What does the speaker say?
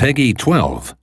Peggy 12.